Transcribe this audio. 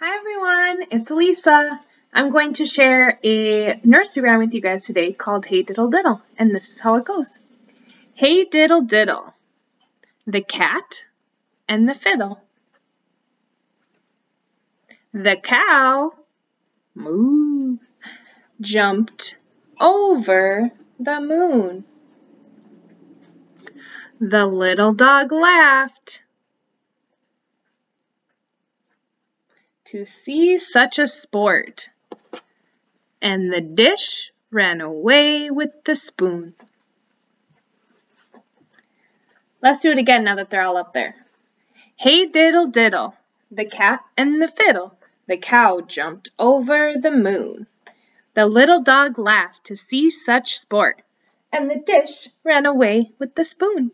Hi everyone, it's Elisa. I'm going to share a nursery rhyme with you guys today called Hey Diddle Diddle, and this is how it goes. Hey diddle diddle, the cat and the fiddle. The cow, moo, jumped over the moon. The little dog laughed to see such a sport, and the dish ran away with the spoon. Let's do it again now that they're all up there. Hey diddle diddle, the cat and the fiddle, the cow jumped over the moon. The little dog laughed to see such sport, and the dish ran away with the spoon.